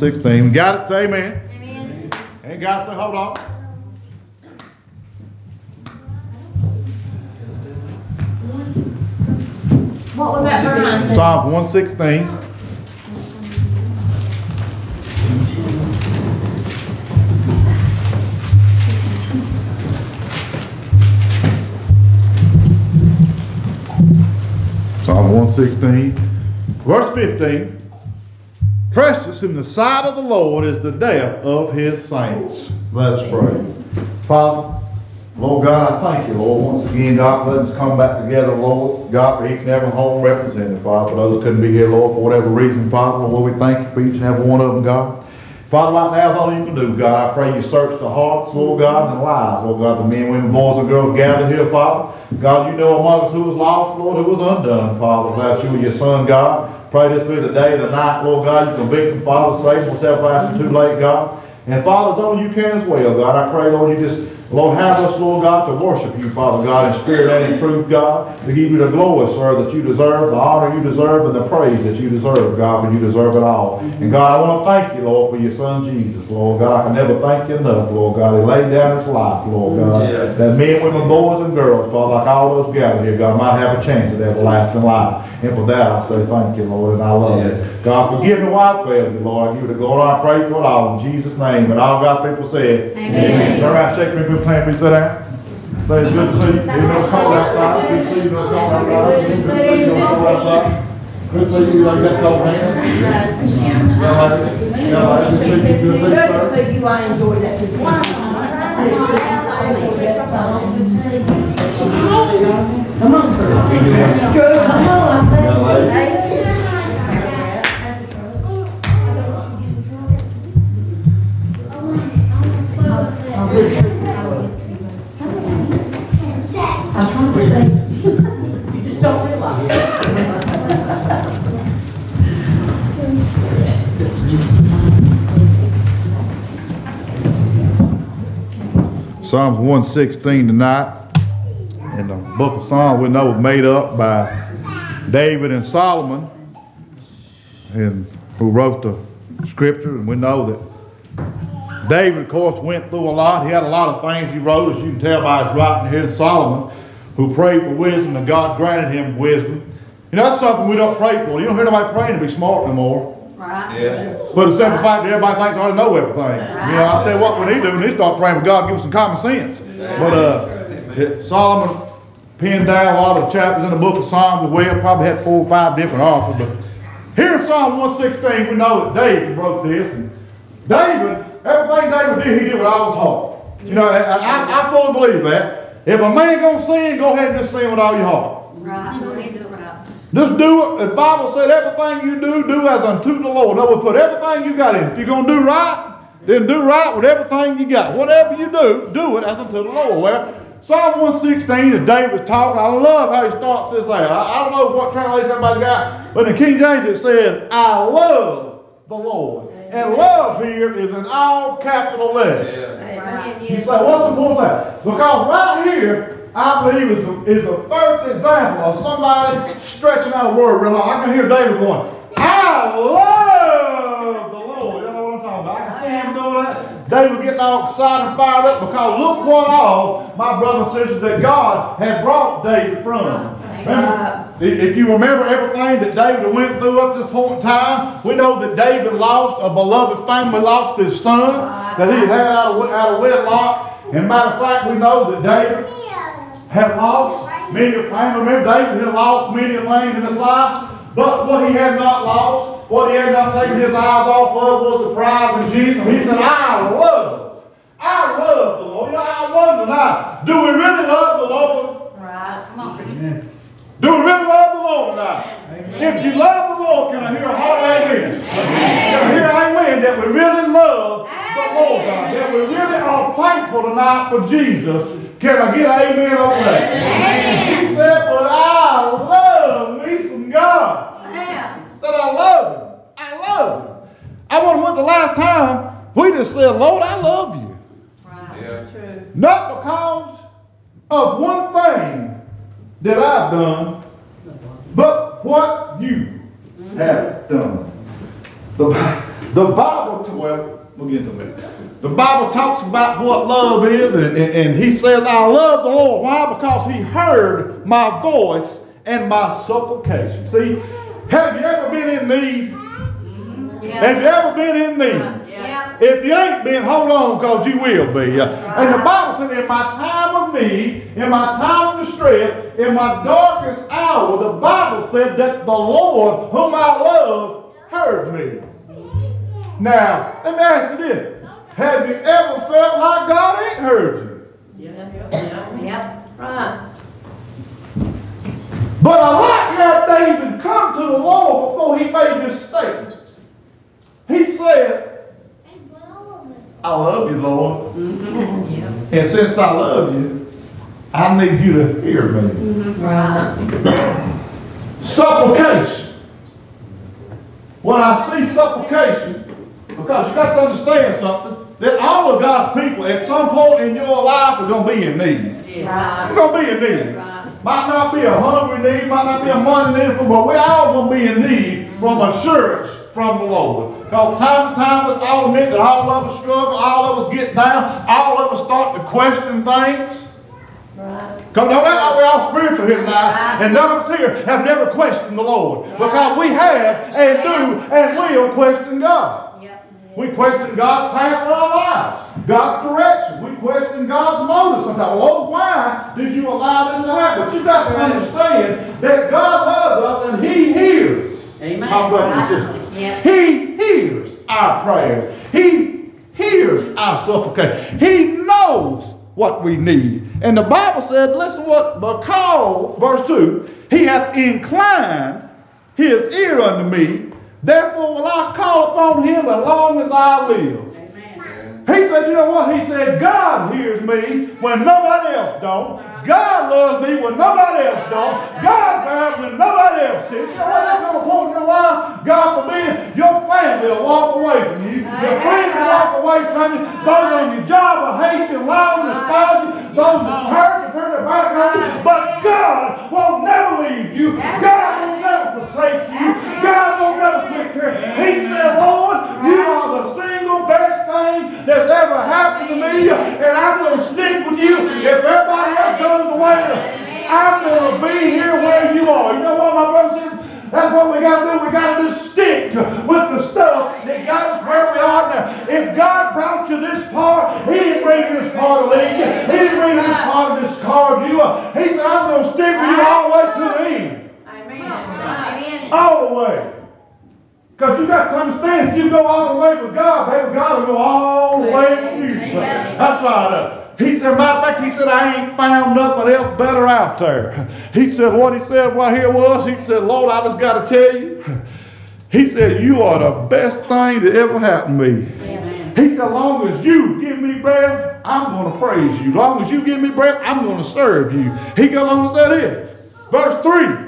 116. Got it? Say amen. Amen. Ain't got to hold on. What was that verse? Hunter? Psalm 116. Psalm 116, verse 15. Precious in the sight of the Lord is the death of his saints. Let us pray. Father, Lord God, I thank you, Lord, once again, God, let us come back together, Lord. God, for each and every home represented, Father. For those couldn't be here, Lord, for whatever reason, Father, Lord, we thank you for each and every one of them, God. Father, right now, that's all you can do, God. I pray you search the hearts, Lord God, and the lives, Lord God, the men, women, boys, and girls gathered here, Father. God, you know among us who was lost, Lord, who was undone, Father. Glad you and your son, God. Pray this be the day, the night, Lord God, you convict them, Father, save them, self too late, God. And Father, as only you can as well, God. I pray, Lord, you just Lord, have us, Lord God, to worship you, Father God, in spirit and in truth, God, to give you the glory, sir, that you deserve, the honor you deserve, and the praise that you deserve, God, for you deserve it all. And God, I want to thank you, Lord, for your son Jesus, Lord God. I can never thank you enough, Lord God. He laid down his life, Lord God, Yeah. that men, women, boys, and girls, Father, like all those gathered here, God, might have a chance at everlasting life. And for that, I say thank you, Lord, and I love Yeah. you. God, forgive me why I failed you, Lord. I give you the glory, I pray for it all in Jesus' name. And all God's people said, Amen. Turn around, shake me, people playing, please sit down. Say it's good to see you. Even though it's cold outside, good to see you, though it's cold outside. Good to see you, though it's cold outside. Good to see you, like that cold hand. Yeah. Yeah, like. Good to see you, good to see you, Good to sir. see you, I enjoyed that. Good to see you. Come on, girl. Drew, come on. I'm trying to say, you just don't realize. Psalms one sixteen tonight. And the book of Psalms we know was made up by David and Solomon. And who wrote the scripture. And we know that David, of course, went through a lot. He had a lot of things he wrote, as you can tell by his writing here. Solomon, who prayed for wisdom, and God granted him wisdom. You know, that's something we don't pray for. You don't hear nobody praying to be smart no more. Right. Yeah. For the simple fact that everybody thinks I already know everything. You know, I'll tell you what, when he do, when he start praying for God, give us some common sense. But uh, it- Solomon penned down a lot of chapters in the book of Psalms as well, probably had four or five different authors. But here in Psalm 116, we know that David wrote this. And David, everything David did, he did with all his heart. You know, and I, I fully believe that. If a man gonna sin, go ahead and just sin with all your heart. Right. Go ahead, do it right. Just do it. The Bible said everything you do, do as unto the Lord. No, we put everything you got in. If you're going to do right, then do right with everything you got. Whatever you do, do it as unto the Lord. Well, Psalm 116, as David talking, I love how he starts this out. I, I don't know what translation everybody got, but in King James it says, I love the Lord. And love here is in all capital letters. Yeah. Amen. You say, what's the point of that? Because right here, I believe is the, is the first example of somebody stretching out a word real long. I can hear David going, I love the Lord. You know what I'm talking about? I can see him that. David getting all excited and fired up because look what all, my brothers and sisters, that God had brought David from. Remember, if you remember everything that David went through up to this point in time, we know that David lost a beloved family, lost his son that he had out of, out of wedlock. And matter of fact, we know that David had lost many family. Remember, David had lost many things in his life. But what he had not lost, what he ended up taking his eyes off of was the prize in Jesus. He said, I love, I love the Lord. You know, I wonder now, do we really love the Lord? Right. Come on, preacher. Do we really love the Lord now? If you love the Lord, can I hear a heart amen? Can I hear amen that we really love the Lord God? That we really are thankful tonight for Jesus. Can I get an amen on that? He said, but I love me some God. Yeah. Said I love him. I love him. I wonder when's the last time we just said, Lord, I love you. Right. Yeah. True. Not because of one thing that I've done, but what you mm-hmm. have done. The, the Bible Bible, well, we'll get into it. The Bible talks about what love is, and, and, and he says, I love the Lord. Why? Because he heard my voice and my supplication. See, have you ever been in need? Have you ever been in need? If you ain't been, hold on, because you will be. And the Bible said, in my time of need, in my time of distress, in my darkest hour, the Bible said that the Lord, whom I love, heard me. Now, let me ask you this. Have you ever felt like God ain't heard you? Yeah, yeah, yeah. Right. But I like how David come to the Lord before he made this statement. He said, I love you, Lord. Yep. And since I love you, I need you to hear me. Mm-hmm. Right. Supplication. When I see supplication, because you got to understand something, that all of God's people at some point in your life are going to be in need. Right. You're going to be in need. Right. Might not be a hungry need, might not be a money need, but we all going to be in need from assurance from the Lord. Because time to time, let's all admit that all of us struggle, all of us get down, all of us start to question things. Right. Because no matter we're all spiritual here tonight, and none of us here have never questioned the Lord. Because we have and do and will question God. Yep. We question God's path of our lives, God's direction. We question God's motives sometimes. Lord, why did you allow this to happen? But you got to understand that God loves us and He hears Amen. our brothers and sisters. He hears our prayers. He hears our supplication. He knows what we need. And the Bible said, listen what, because, verse 2, he hath inclined his ear unto me, therefore will I call upon him as long as I live. He said, you know what? He said, God hears me when nobody else don't. God loves me when nobody else don't. God cares when nobody else sees. You know what that's going to point in your life? God forbid, your family will walk away from you. Your friends will walk away from you. Those on your job will hate you, lie and despise you. Those in church will turn their back on you. But God will never leave you. God will never forsake you. God will never quit caring. He said, Lord, you are the single best thing that's ever happened to me, and I'm going to stick with you. If everybody else goes away, I'm going to be here where you are. You know what, my brothers and sisters? That's what we got to do. We got to just stick with the stuff that got us where we are now. If God brought you this far, He didn't bring you this far to leave you. He didn't bring you this far to discard you. He said, I'm going to stick with you all the way to the end. Amen. That's right. Amen. All the way. Because you got to understand, if you go all the way with God, baby, God will go all the way with you. That's right. Uh, he said, matter of fact, he said, I ain't found nothing else better out there. He said, what he said right here was, he said, Lord, I just got to tell you. He said, you are the best thing that ever happened to me. Amen. He said, as long as you give me breath, I'm going to praise you. As long as you give me breath, I'm going to serve you. He goes on to say this. Verse 3.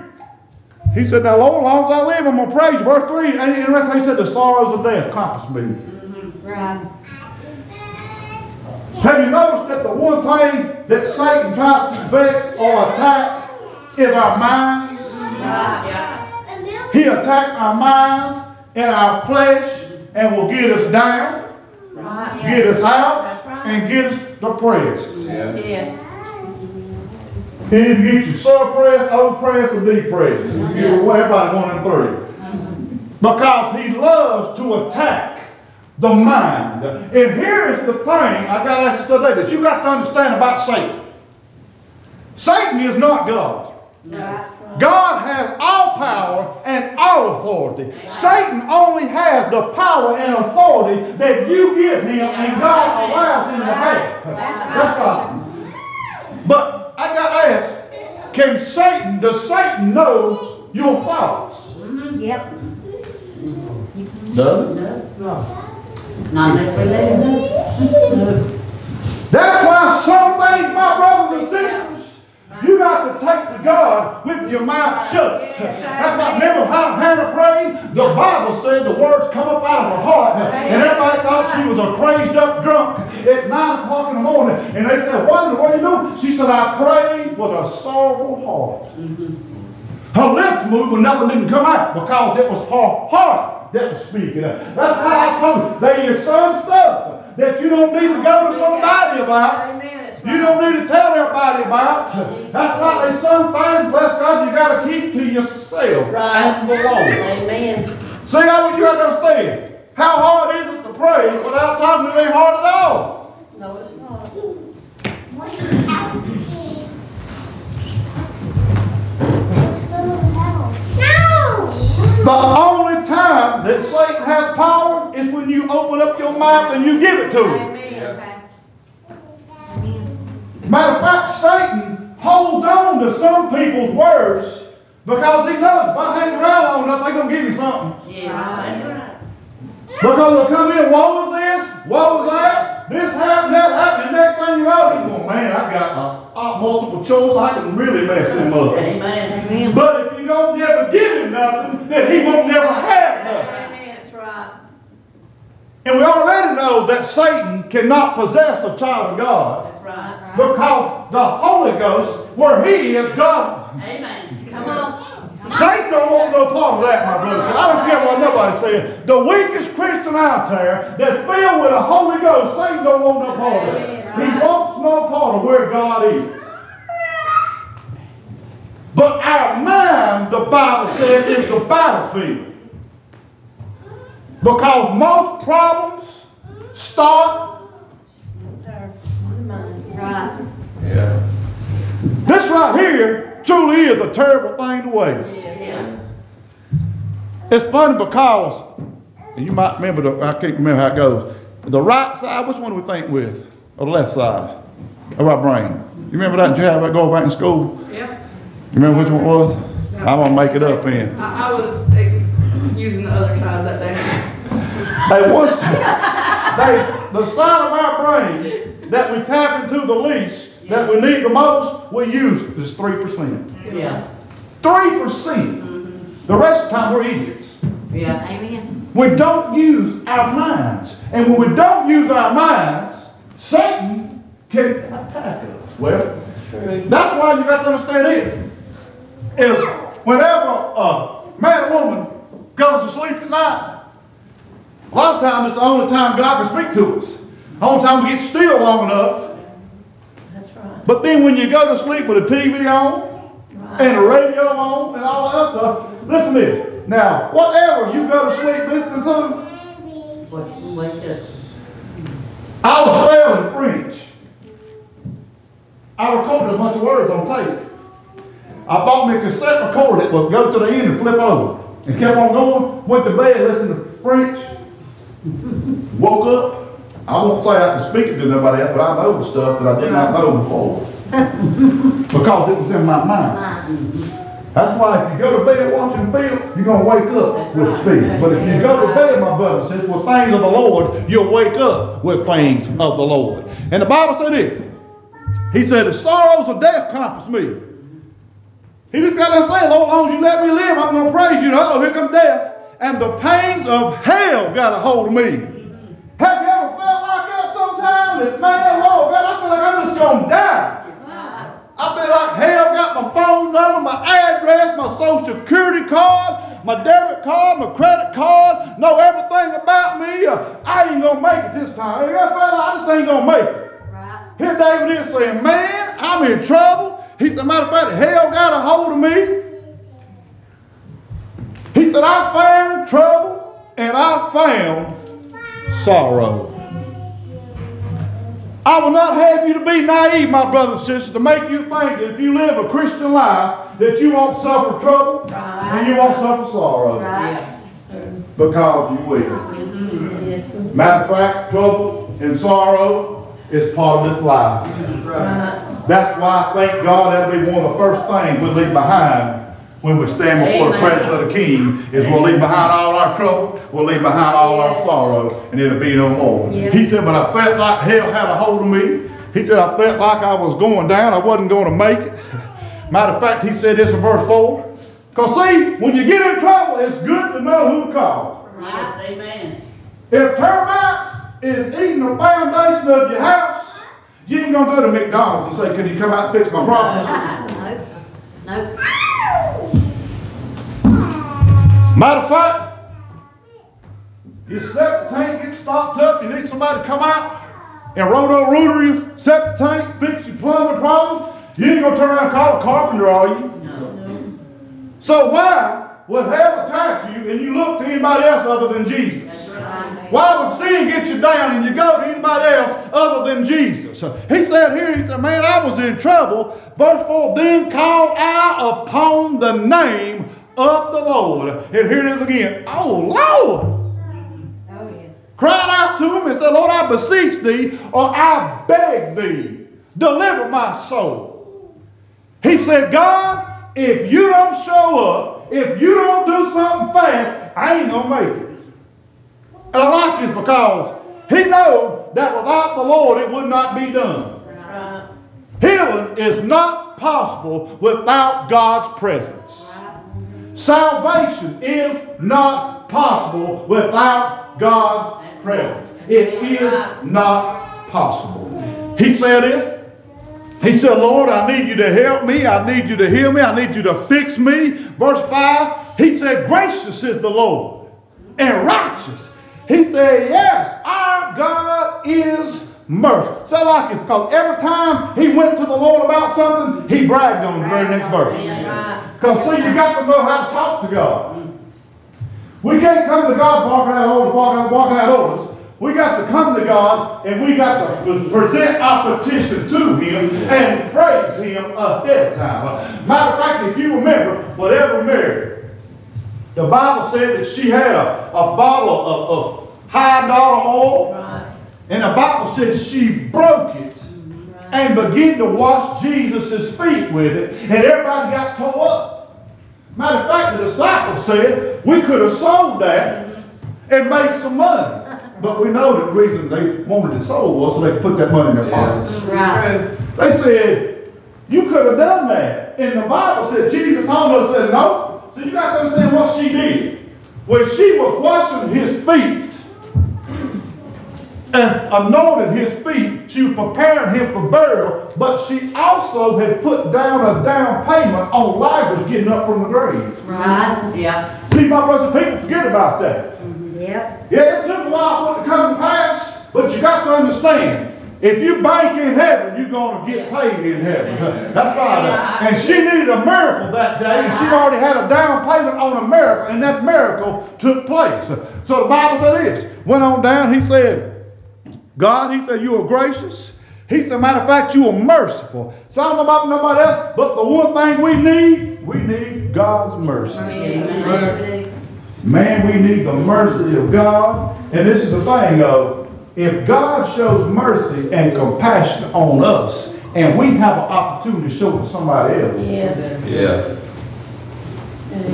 He said, now Lord, as long as I live, I'm going to praise you. Verse 3, and the rest, he said, the sorrows of death compass me. Right. Have you noticed that the one thing that Satan tries to vex or attack is our minds? Yeah. He attacks our minds and our flesh and will get us down, Right. get us out, right. and get us depressed. Yes. He either get you suppressed, oppressed, or depressed. You get everybody one them three. Because he loves to attack the mind. And here is the thing I got to ask you today that you got to understand about Satan. Satan is not God. God has all power and all authority. Satan only has the power and authority that you give him and God allows him to have. That's right. But I got to ask, can Satan, does Satan know your thoughts? Yep. Does it? Not unless we let him know. That's why some things, my brothers and sisters, you got to take to God with your mouth shut. That's why remember how Hannah prayed? The Bible said the words come up out of her heart. And everybody thought she was a crazed up drunk at 9 o'clock in the morning. And they said, what, what are you doing? She said, I prayed with a sorrowful heart. Her lips moved, but nothing didn't come out because it was her heart that was speaking. That's why I told you, there is some stuff that you don't need to go to somebody about. You don't need to tell everybody about. It. That's why there's some things, bless God, you gotta keep to yourself and the Lord. Amen. See how you to understand? How hard is it to pray without talking to their heart at all? No, it's not. The only time that Satan has power is when you open up your mouth and you give it to him. Amen. Matter of fact, Satan holds on to some people's words because he knows if I hang around long enough, they're gonna give you something. Yes, that's right. Because they'll come in, what was this, woe is that, this happened, that happened, and next thing you know, he's going, man, I got a, a multiple choice, I can really mess him up. Amen. Amen. But if you don't never give him nothing, then he won't never have nothing. Amen, that's right. And we already know that Satan cannot possess a child of God That's right. because the Holy Ghost, where he is God. Amen. Come on. Satan don't want no part of that, my brother. I don't care what nobody saying. The weakest Christian out there that's filled with the Holy Ghost, Satan don't want no part of that. He wants no part of where God is. But our mind, the Bible said, is the battlefield. Because most problems start Right. Yeah. This right here truly is a terrible thing to waste. Yeah. It's funny because, and you might remember, the, I can't remember how it goes. The right side, which one do we think with? Or the left side of our brain? You remember that? Did you have that go back in school? Yep. You remember which one it was? I'm gonna make it up in. I, I was using the other side that day. Hey, what's, they, the side of our brain that we tap into the least, that we need the most, we use is three percent. Yeah. Three percent. The rest of the time, we're idiots. Yeah. Amen. We don't use our minds. And when we don't use our minds, Satan can attack us. Well, that's why you got to understand it. Is whenever a man or woman goes to sleep at night, a lot of times it's the only time God can speak to us. The only time we get still long enough. That's right. But then when you go to sleep with the TV on, and the radio on, and all that stuff, listen to this. Now, whatever you go to sleep listening to, Wait, wait up. I was failing French. I recorded a bunch of words on tape. I bought me a cassette recorder that would go to the end and flip over. And kept on going, went to bed, listened to French. Woke up. I won't say I can speak it to nobody else, but I know the stuff that I did not know before. because it was in my mind. That's why if you go to bed watching film, you're gonna wake up with film. But if you go to bed, my brother says, with things of the Lord, you'll wake up with things of the Lord. And the Bible said it. He said, the sorrows of death compass me. He just got to say, Lord, as long as you let me live, I'm gonna praise you. Oh, here comes death. And the pains of hell got a hold of me. Have you ever felt like that sometimes? That man, Lord God, I feel like I'm just gonna die. I feel like hell got my phone number, my address, my social security card, my debit card, my credit card, know everything about me. I ain't gonna make it this time. I feel like I just ain't gonna make it. Here David is saying, man, I'm in trouble. He's said, matter of fact, hell got a hold of me. He said, I found trouble and I found sorrow. I will not have you to be naive, my brothers and sisters, to make you think that if you live a Christian life, that you won't suffer trouble and you won't suffer sorrow. Right. Because you will. We- Matter of fact, trouble and sorrow is part of this life. right. That's why I thank God that'll be one of the first things we leave behind when we stand before the presence of the King, is we'll leave behind all our trouble, we'll leave behind all our sorrow, and it'll be no more. He said, but I felt like hell had a hold of me. He said, I felt like I was going down, I wasn't going to make it. Matter of fact, he said this in verse 4. Because see, when you get in trouble, it's good to know who to call. Amen. If termites is eating the foundation of your house, you ain't gonna go to McDonald's and say, can you come out and fix my problem? Nope. Nope. Matter of fact, your septic tank gets stopped up, you need somebody to come out and roll Roto-Rooter your septic tank, fix your plumbing problem, you ain't gonna turn around and call a carpenter, are you? No. So why would hell attack you and you look to anybody else other than Jesus? Right. Why would sin get you down and you go to anybody else other than Jesus? He said here, he said, man, I was in trouble. Verse 4, then called I upon the name of the Lord. And here it is again. Oh, Lord. Oh. Cried out to him and said, Lord, I beseech thee, or I beg thee, deliver my soul. He said, God, if you don't show up, if you don't do something fast, I ain't gonna make it. And I like this because he knows that without the Lord it would not be done. Right. Healing is not possible without God's presence. Salvation is not possible without God's presence. It is not possible. He said it. He said, Lord, I need you to help me. I need you to heal me. I need you to fix me. Verse 5, he said, Gracious is the Lord and righteous. He said, Yes, our God is I like it because every time he went to the Lord about something, he bragged on the very next verse. Because see, you got to know how to talk to God. We can't come to God walking out orders, walking out, walking out orders. We got to come to God and we got to present our petition to Him and praise Him ahead of time. Matter of fact, if you remember, whatever Mary, the Bible said that she had a, a bottle of, of high dollar oil. Right. And the Bible said she broke it and began to wash Jesus' feet with it, and everybody got tore up. Matter of fact, the disciples said we could have sold that and made some money. But we know the reason they wanted it sold was so they could put that money in their pockets. Right. They said, you could have done that. And the Bible said, Jesus told us, said, no. So you got to understand what she did. When she was washing his feet and anointed his feet, she was preparing him for burial, but she also had put down a down payment on Lazarus getting up from the grave. Right. Yeah. See, my brothers and people forget about that. Mm-hmm, yep. Yeah, it took a while for it to come to pass, but you got to understand, if you bank in heaven, you're going to get paid in heaven. That's right. And she needed a miracle that day, and she already had a down payment on a miracle, and that miracle took place. So the Bible said this, went on down, he said, God, he said, you are gracious. He said, matter of fact, you are merciful. So I don't know about nobody else, but the one thing we need, we need God's mercy. Yes. Man, we need the mercy of God. And this is the thing, of, If God shows mercy and compassion on us, and we have an opportunity to show it to somebody else, Yes, Yeah.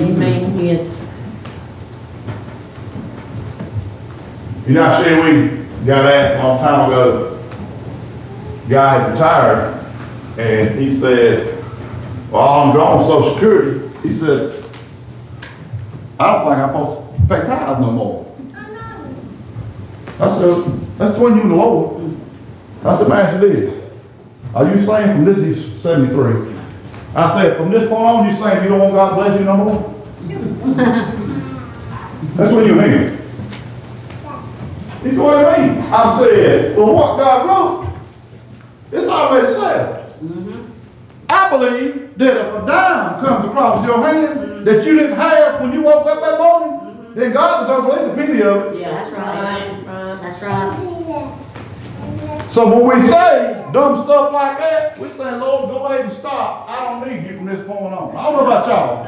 amen, yes. you know, I said we got asked a long time ago, guy had retired, and he said, well, I'm drawing social security. He said, I don't think I'm supposed to pay tithes no more. I said, that's between you and the Lord. I said, man, it is. Are you saying from this, he's seventy-three. I said, from this point on, you saying you don't want God bless you no more? That's when you mean. He said, what do you mean? I said, well, what God wrote, it's already said. Mm-hmm. I believe that if a dime comes across your hand mm-hmm. that you didn't have when you woke up that morning, mm-hmm. then God deserves at least a penny of it. Yeah, that's right. Right. That's right. So when we say dumb stuff like that, we say, Lord, go ahead and stop. I don't need you from this point on. I don't know about y'all.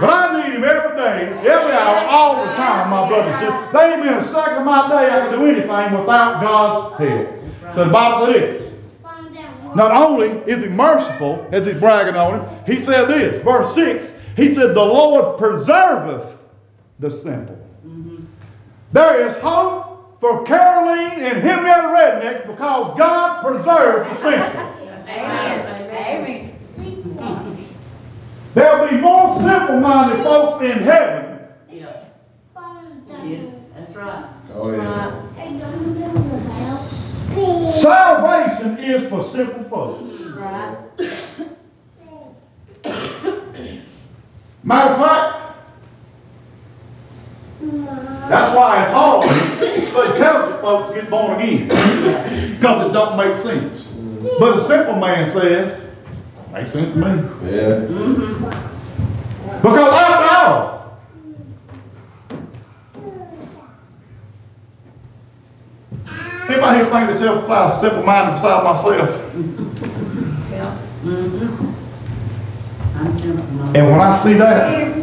But I need him every day, every hour, all the time, my brothers and. There ain't been a second of my day I can do anything without God's help. So the Bible said this. Not only is he merciful, as he's bragging on him, he said this, verse 6, he said, The Lord preserveth the simple. Mm-hmm. There is hope for Caroleen and Henrietta Redneck because God preserved the simple. Amen. Amen. There'll be more simple-minded folks in heaven Yeah. Yes, that's right. Oh, yeah. Salvation is for simple folks. Right. Matter of fact, that's why it's hard But intelligent folks to get born again. Because it don't make sense. But a simple man says, makes sense to me. Yeah. Mm-hmm. Because after all, anybody here think themselves about simple minded beside myself? And when I see that,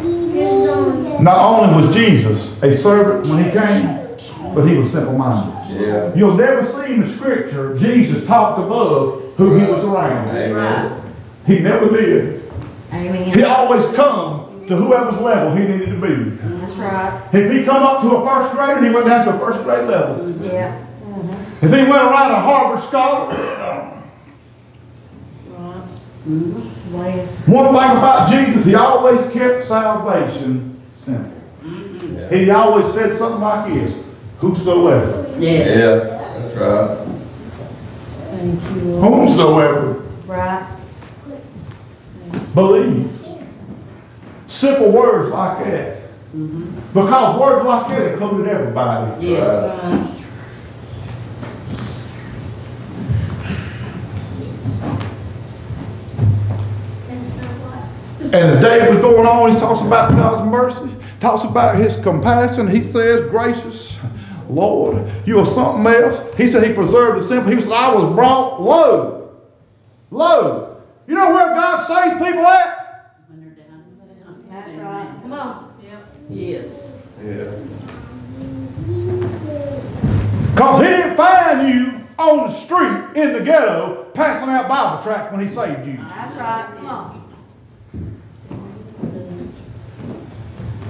not only was Jesus a servant when he came, but he was simple minded. Yeah. You'll never see in the scripture Jesus talked above who he was around. Amen. He never did. He always come to whoever's level he needed to be. That's right. If he come up to a first grade, he went down to a first grade level. Yeah. Mm-hmm. If he went around a Harvard scholar, Bless. one thing about Jesus, he always kept salvation simple. Yeah. He always said something like this, whosoever, Yes. Yeah, that's right. Thank you, Lord. whomsoever Right. Believe. Simple words like that. Mm-hmm. Because words like that included everybody. Yes. Right. And as David was going on, he talks about God's mercy, talks about his compassion. He says, gracious Lord, you are something else. He said he preserved the simple. He said, I was brought low. Low. You know where God saves people at? When they're down. That's right. Come on. Yep. Yes. Yeah. Because he didn't find you on the street in the ghetto passing out Bible tracts when he saved you. That's right. Come on.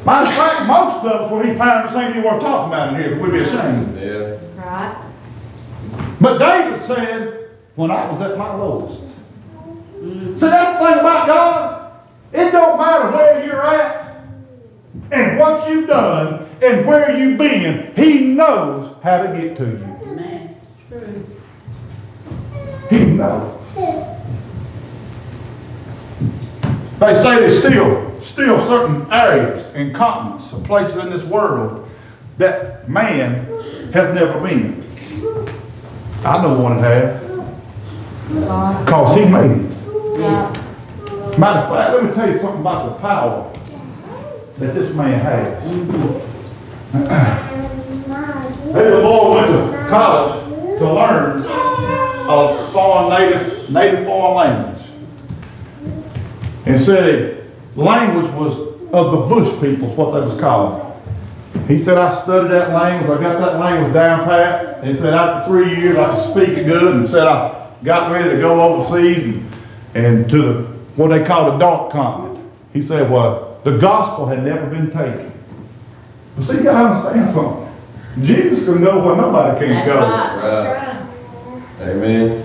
Matter of fact, most of us, when he found us, ain't even worth talking about in here, we'd be ashamed. Yeah. Right. But David said, when I was at my lowest. See, that's the thing about God. It don't matter where you're at and what you've done and where you've been. He knows how to get to you. Amen. He knows. They say there's still, still certain areas and continents and places in this world that man has never been. I know one that has. Cause he made it. Yeah. Matter of fact, let me tell you something about the power that this man has. A boy went to college to learn a foreign native, native foreign language. And said the language was of the bush peoples, what they was called. He said, I studied that language, I got that language down pat. And he said, after three years, I could speak it good. And said, I got ready to go overseas and, and to the, what they call the dark continent. He said, well, the gospel had never been taken. But see, you gotta understand something. Jesus can go where nobody can That's go. right. Right. Amen.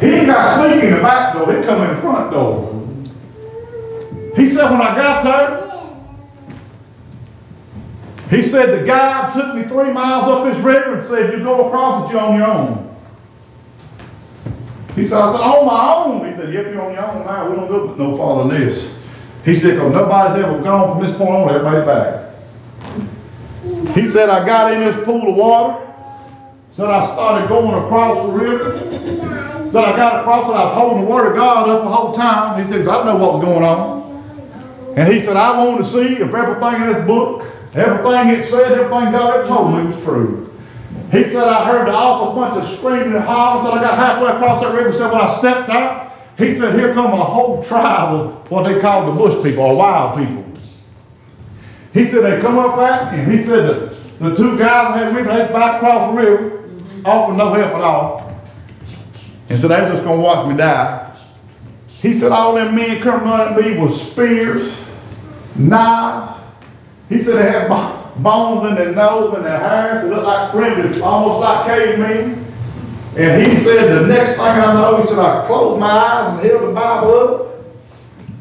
He ain't got to sneak in the back door, he come in the front door. He said, when I got there, he said, the guy took me three miles up this river and said, you go across it, you're on your own. He said, I said, on my own? He said, yep, you're on your own now, we don't go no farther this. He said, because nobody's ever gone from this point on, everybody's back. He said, I got in this pool of water, said I started going across the river, Said I got across it, I was holding the word of God up the whole time. He said, I didn't know what was going on. And he said, I wanted to see if everything in this book, everything it said, everything God had told me was true. He said, I heard the awful bunch of screaming and hollering. Said I got halfway across that river. Said when I stepped out, he said, here come a whole tribe of what they call the bush people or wild people. He said they come up at me, and he said that the two guys had with me, back across the river, offering no help at all. And so they was just gonna watch me die. He said all them men come running at me with spears, knives. He said they had bo- bones in their nose and their hair, they looked like primitive, almost like cavemen. And he said the next thing I know, he said I closed my eyes and held the Bible up.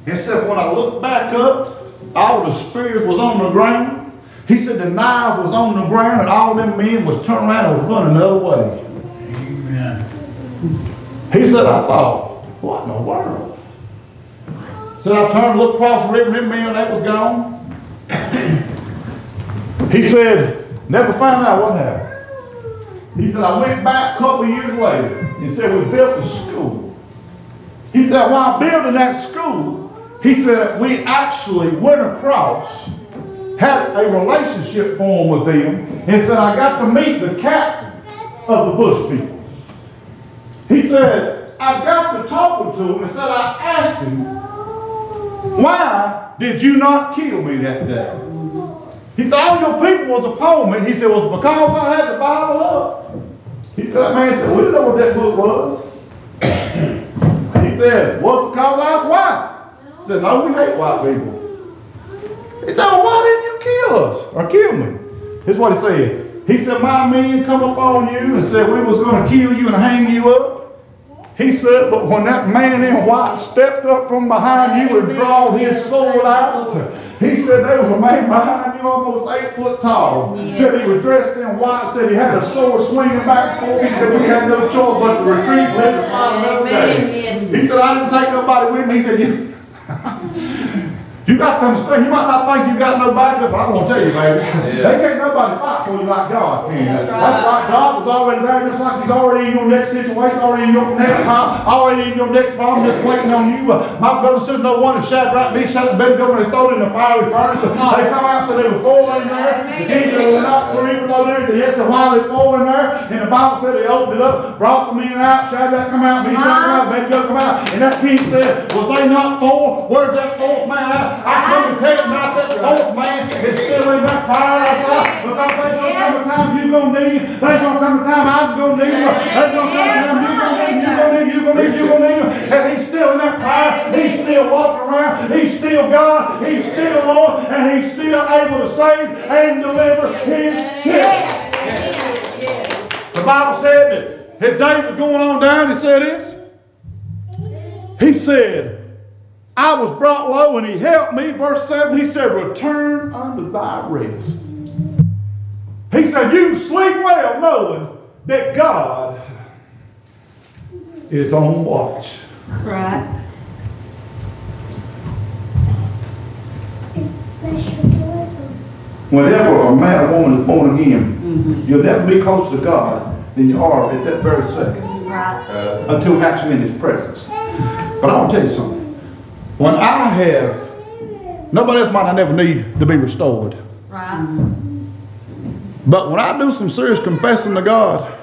He said when I looked back up, all the spears was on the ground. He said the knife was on the ground and all them men was turning around and was running the other way. Amen. He said, I thought, what in the world? He Said I turned, looked across the river, and them men that was gone. He said, never found out what happened. He said, I went back a couple years later. He said, we built a school. He said, while building that school, he said, we actually went across, had a relationship formed with them, and said, I got to meet the captain of the Bush people. He said, I got to talking to him and said, I asked him, why did you not kill me that day? He said, all your people was upon me. He said, well, because I had the Bible up. He said, that man said, we didn't know what that book was. he said, well, because I was white. He said, no, we hate white people. He said, well, why didn't you kill us or kill me? Here's what he said. He said, my men come upon you and said we was going to kill you and hang you up. He said, but when that man in white stepped up from behind you and draw his sword out, he said there was a man behind you almost eight foot tall. He said he was dressed in white, said he had a sword swinging back and forth. He said we had no choice but to retreat, let the fight another day. He said, I didn't take nobody with me. He said, you, you got to understand, you might not think you got no backup, but I'm going to tell you, baby. They can't nobody fight for you like God can. That's right. God was already there, just like He's already in your next situation, already in your next problem, already in your next problem, just waiting on you. Uh, my brother said, no one to is Shadrach, Meshach, and Abednego, when they throw it in the fiery furnace. They come out, so there were four in there. The king was not three, but no there. Yes, and while they four in there, and the Bible said they opened it up, brought the men out, Shadrach come out, Meshach come out, Abednego come out, and that king said, was they not four? Where's that fourth man at? I come to tell you not that fourth man is still in that fire. Because there's gonna come a time you gonna need him, there's gonna come a time I'm gonna need him, there's gonna come a time you gonna need him, you gonna need him, you gonna need him, you gonna need him, and he's still in that fire, he's still walking around, he's still God, he's still Lord, and he's still able to save and deliver his children. The Bible said that if David was going on down, he said this. He said, I was brought low and he helped me. Verse 7, he said, Return unto thy rest. He said, You can sleep well knowing that God is on watch. Right. Whenever a man or woman is born again, you'll never be closer to God than you are at that very second. Right. Uh, until actually in his presence. But I want to tell you something. When I have, nobody else might I never need to be restored. Right. But when I do some serious confessing to God,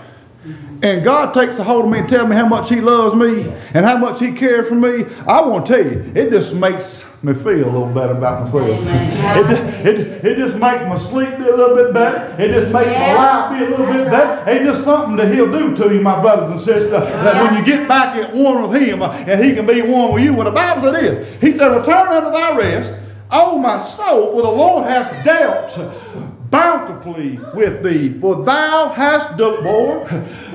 and God takes a hold of me and tells me how much He loves me and how much He cares for me, I want to tell you, it just makes me feel a little better about myself. It, it, it just makes my sleep be a little bit better. It just makes my life be a little bit That's better. It's just something that He'll do to you, my brothers and sisters, that when you get back at one with Him uh, and He can be one with you. Well, the Bible said this. He said, Return unto thy rest, O my soul, for the Lord hath dealt bountifully with thee, for thou hast delivered.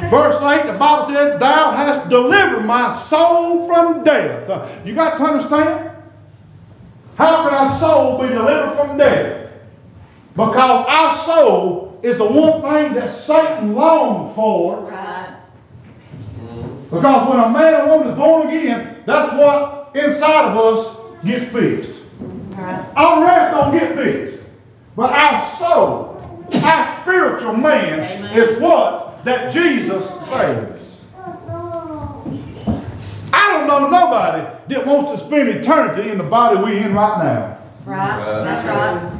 Verse 8, the Bible says, Thou hast delivered my soul from death. You got to understand? How can our soul be delivered from death? Because our soul is the one thing that Satan longs for. Right. Because when a man or woman is born again, that's what inside of us gets fixed. Right. Our rest don't get fixed. But our soul, our spiritual man, Amen. is what that Jesus saves. I don't know nobody that wants to spend eternity in the body we're in right now. Right. That's right.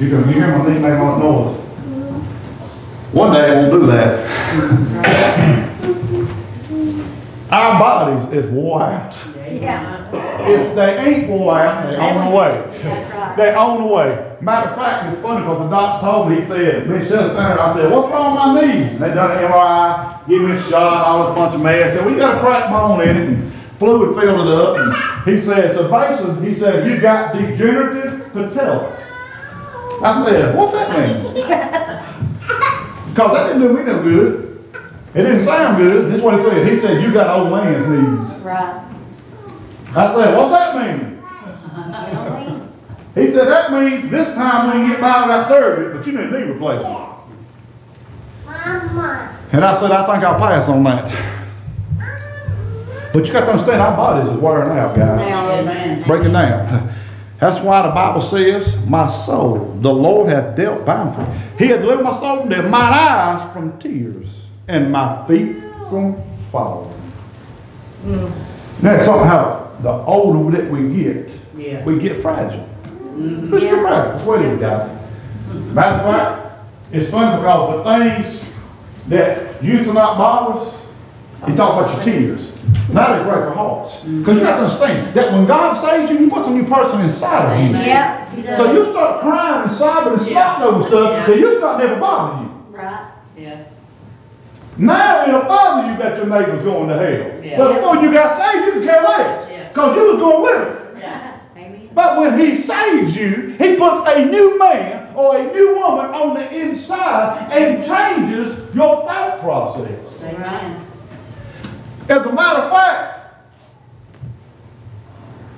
You can you hear my knee make a noise. One day it won't do that. Our bodies is wore out. Yeah. If they ain't wore out, they on the way. That's right. They on the way. Matter of fact, it's funny because the doctor told me, he said, Shelton, I said, what's wrong with my knee? And they done an MRI, give me a shot, all this bunch of mess. Said, we got a cracked bone in it and fluid filled it up. And he said, so basically, he said, you got degenerative patella. I said, what's that mean? Because that didn't do me no good. It didn't sound good. This is what he said. He said, you got old man's knees. Right. I said, what's that mean? You know what I mean? He said, that means this time we can get by without surgery, but you need a knee replacement. And I said, I think I'll pass on that. But you got to understand, our bodies is wearing out, guys. always. Amen. Breaking down. That's why the Bible says, my soul, the Lord hath dealt bountifully. He hath delivered my soul from death, mine eyes from tears, and my feet from falling. Now, it's something how the older that we get, Yeah. we get fragile. Just get fragile. That's what it guys. Matter of fact, it's funny because the things that used to not bother us, you talk about your tears. Now they break our hearts. Because you got to understand that when God saves you, He puts a new person inside of you. Yep, So you start crying and sobbing and Yeah. snotting over stuff Yeah. that used to not never bother you. Right. Yeah. Now it'll bother you that your neighbor's going to hell. Yeah. But before you got saved, you could care less. Yeah. Because you was going with it. Amen. But when he saves you, he puts a new man or a new woman on the inside and changes your thought process. Amen. As a matter of fact,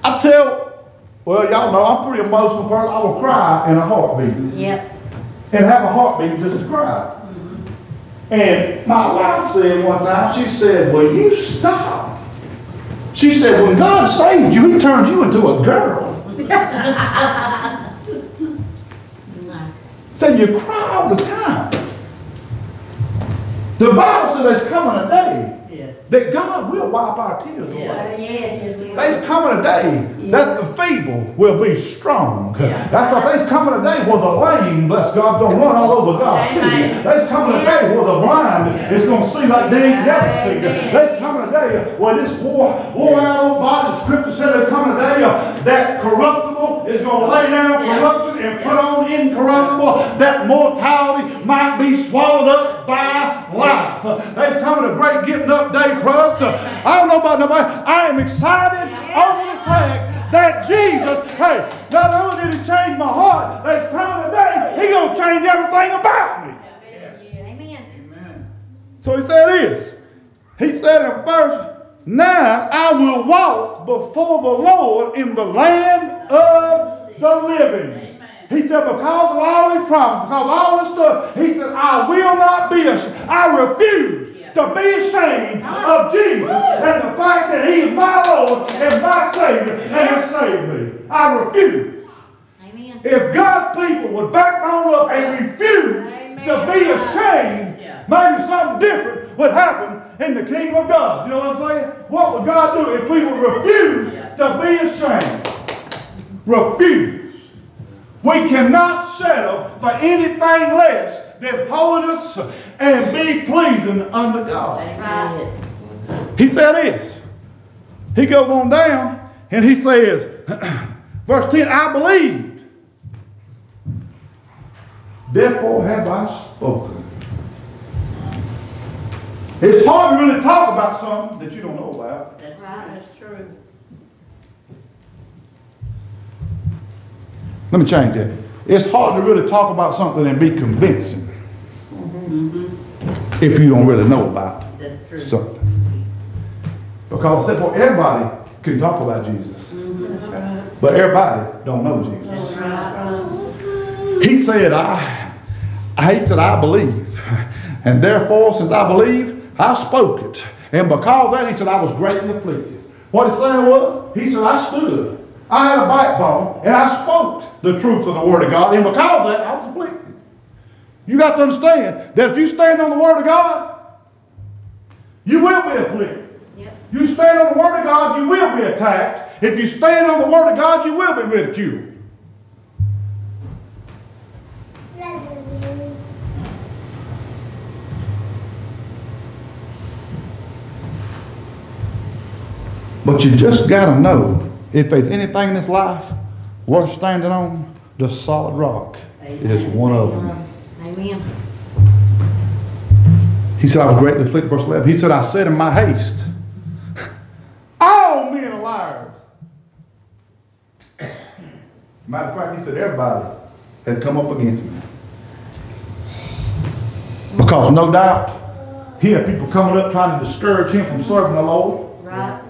I tell, well, y'all know I'm a pretty emotional person. I will cry in a heartbeat Yep. and have a heartbeat just to cry. And my wife said one time, she said, Will you stop? She said, When God saved you, he turned you into a girl. Said you cry all the time. The Bible said there's coming a day Yes. that God will wipe our tears away. Yeah. Oh, yeah, yes. There's coming a day that the feeble will be strong. Yeah. That's why there's coming a day where the lame, bless God, gonna run all over God's city. There's coming a day where the blind is gonna see like they ain't never seen. There's coming a day where this poor, wore out old body, scripture said there's coming a day uh, that corruptible is gonna lay down corruption and put on incorruptible, that mortality might be swallowed up by life. There's coming a great getting up day for us. I don't know about nobody. I am excited over the fact that Jesus, hey, not only did he change my heart, there's coming a day he gonna change everything about me. Amen. So he said this. He said in verse 9, I will walk before the Lord in the land of the living. He said, because of all his problems, because of all this stuff, he said, I will not be ashamed. I refuse to be ashamed of Jesus and the fact that he is my Lord and my Savior and has saved me. I refuse. Amen. If God's people would backbone up and refuse to be ashamed, Yeah. maybe something different would happen in the kingdom of God. You know what I'm saying? What would God do if we would refuse Yeah. to be ashamed? Refuse. We cannot settle for anything less than holiness and be pleasing unto God. He said this. He goes on down and he says, verse 10, I believed. Therefore have I spoken. It's hard to really talk about something that you don't know about. That's Right. That's true. Let me change that. It's hard to really talk about something and be convincing mm-hmm. if you don't really know about That's true. something. Because I said, well, everybody can talk about Jesus, mm-hmm. That's right. but everybody don't know Jesus. That's right. He said, I, he said, I believe. And therefore, since I believe, I spoke it. And because of that, he said, I was greatly afflicted. What he's saying was, he said, I stood. I had a backbone, and I spoke the truth of the Word of God. And because of that, I was afflicted. You got to understand that if you stand on the Word of God, you will be afflicted. Yep. You stand on the Word of God, you will be attacked. If you stand on the Word of God, you will be ridiculed. But you just got to know if there's anything in this life worth standing on, the solid rock is one of them. Amen. He said, I was greatly afflicted, verse 11. He said, I said in my haste, all men are liars. Matter of fact, he said, everybody had come up against me. Because no doubt, he had people coming up trying to discourage him from serving the Lord. Right.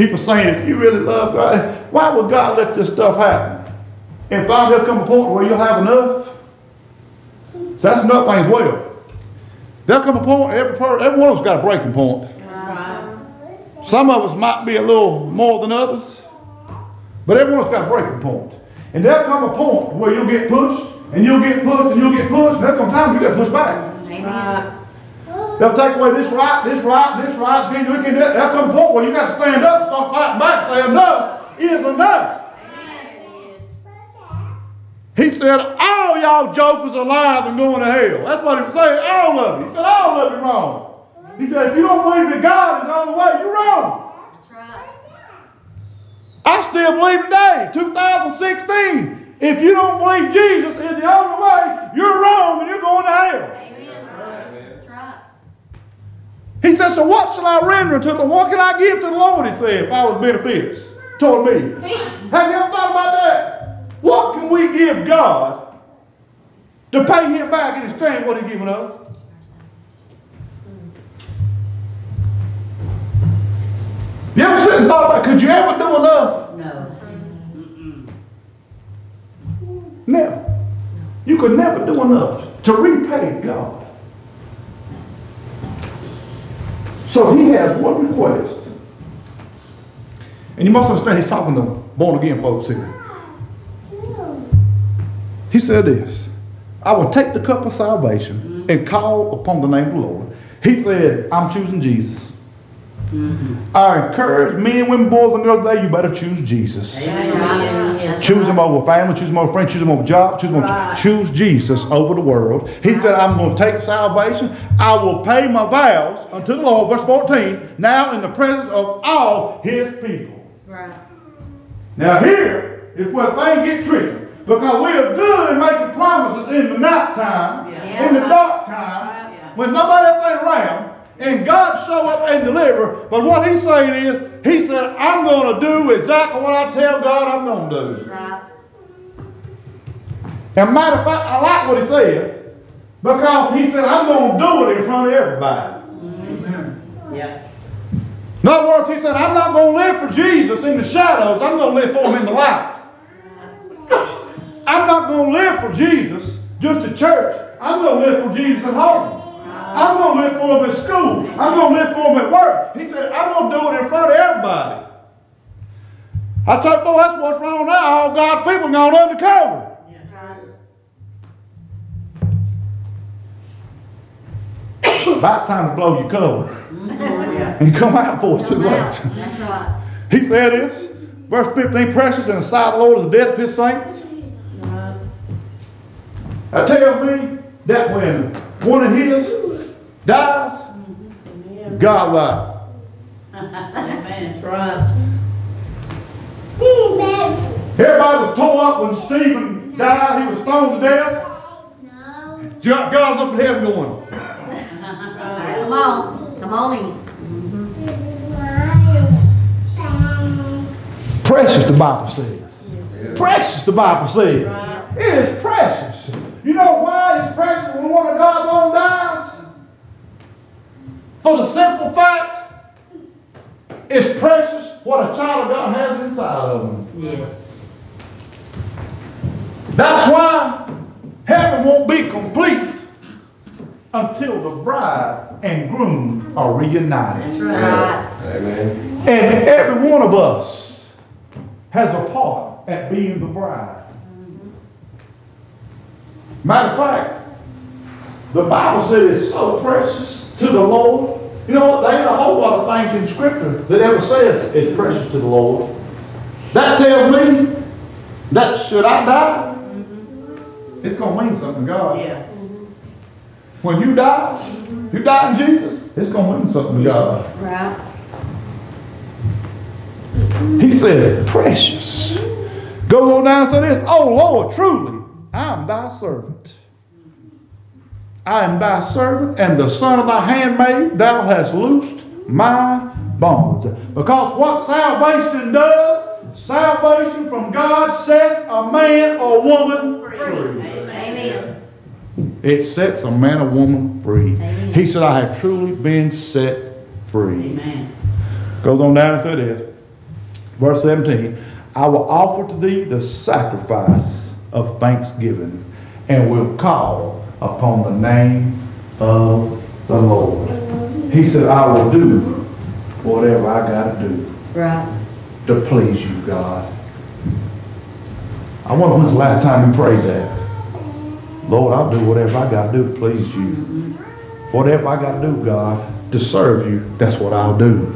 People saying, if you really love God, why would God let this stuff happen? And finally there'll come a point where you'll have enough. So that's another thing as well. There'll come a point, every, per, every one of us got a breaking point. Right. Some of us might be a little more than others, but everyone's got a breaking point. And there'll come a point where you'll get pushed, and you'll get pushed, and you'll get pushed, and there'll come a time you get pushed back. Amen. They'll take away this right, this right, this right, then you can, there'll come a point where you got to stand up and start fighting back say enough is enough. He said, all y'all jokers are alive and going to hell. That's what he was saying, all of you. He said, all of you wrong. He said, if you don't believe that God is the only way, you're wrong. That's right. I still believe today, 2016, if you don't believe Jesus is the only way, you're wrong and you're going to hell. Amen. That's right. He said, so what shall I render to the Lord? What can I give to the Lord, he said, if I was benefits toward me? Have you ever thought about that? What can we give God to pay him back in exchange what he's given us? You ever sit and thought about, could you ever do enough? No. Never. You could never do enough to repay God. So he has one request. And you must understand he's talking to born again folks here. He said this I will take the cup of salvation and call upon the name of the Lord. He said, I'm choosing Jesus. Mm-hmm. I encourage men, women, boys, and girls today, you better choose Jesus. Yes. Choose him over family, choose him over friends, choose him over job, choose him Right. choose Jesus over the world. He said, I'm going to take salvation. I will pay my vows unto the Lord, verse 14, now in the presence of all his people. Right. Now here is where things get tricky. Because we are good at making promises in the night time, Yeah. in the dark time, Yeah. when nobody else ain't around, and God show up and deliver. But what he's saying is, he said, I'm going to do exactly what I tell God I'm going to do. Right. And matter of fact, I like what he says because he said, I'm going to do it in front of everybody. Yeah. In other words, he said, I'm not going to live for Jesus in the shadows. I'm going to live for him in the light. I'm not going to live for Jesus just at church. I'm going to live for Jesus at home. I'm going to live for him at school. I'm going to live for him at work. He said, I'm going to do it in front of everybody. I told you, that's what's wrong now. All God's people gone undercover. Right. About time to blow your cover. Mm-hmm. Yeah. and come out for it's too late. That's right. He said this, verse 15, precious in the sight of the Lord is the death of his saints. I tell me that when one of his dies, God lies. Amen. That's right. Everybody was tore up when Stephen died, he was stoned to death. God- God's up in heaven going, Come on. Come on in. precious the Bible says. Precious the Bible says. It is precious. You know why it's precious when one of God's own dies? For the simple fact, it's precious what a child of God has inside of them. Yes. That's why heaven won't be complete until the bride and groom are reunited. That's right. Amen. And every one of us has a part at being the bride. Matter of fact, the Bible said it's so precious to the Lord. You know what? There ain't a whole lot of things in Scripture that ever says it's precious to the Lord. That tells me that should I die, mm-hmm. it's going to mean something to God. Yeah. Mm-hmm. When you die, you die in Jesus, it's going to mean something to God. Right. He said, precious. Goes on down and said this, Oh Lord, truly, I am thy servant. I am thy servant and the son of thy handmaid. Thou hast loosed my bonds. Because what salvation does, salvation from God sets a man or woman free. Amen. It sets a man or woman free. Amen. He said, I have truly been set free. Amen. Goes on down and says this. Verse 17, I will offer to thee the sacrifice of thanksgiving and will call upon the name of the Lord. He said, I will do whatever I gotta do Right. to please you, God. I wonder when's the last time you prayed that? Lord, I'll do whatever I gotta do to please you. Whatever I gotta do, God, to serve you, that's what I'll do.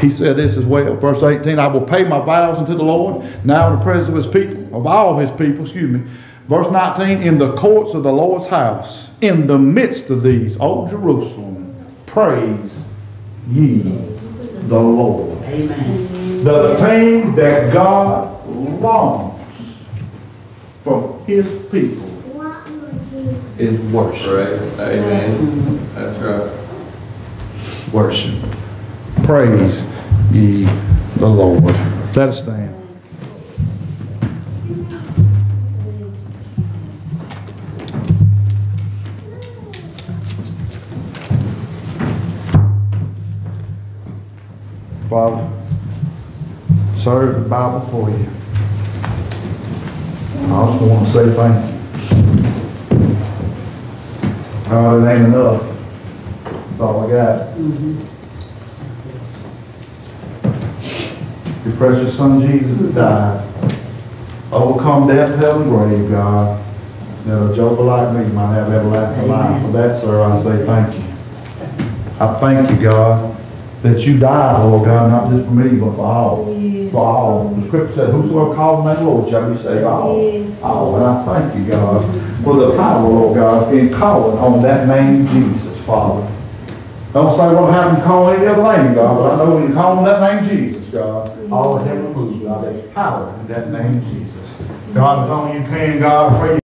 He said this as well, verse 18, I will pay my vows unto the Lord, now in the presence of his people, of all his people, excuse me. Verse 19, in the courts of the Lord's house, in the midst of these, O Jerusalem, praise ye the Lord. Amen. The thing that God longs from his people is worship. Praise, amen. That's right. Worship. Praise ye the Lord. Let us stand. Father, serve the Bible for you. I just want to say thank you. God, it ain't enough. That's all I got. Your precious son Jesus that died, overcome death, hell, and grave, God, that a joker like me might have everlasting life. For that, sir, I say thank you. I thank you, God, that you died, Lord God, not just for me, but for all. For all. The scripture said, whosoever calls on that Lord shall be saved. All. Yes. All. And I thank you, God, for the power, Lord God, in calling on that name Jesus, Father. Don't say well, happened to calling any other name, God, but I know when you call on that name Jesus, God, all of heaven moves, God, there's power in that name Jesus. God, as only you can, God, I pray you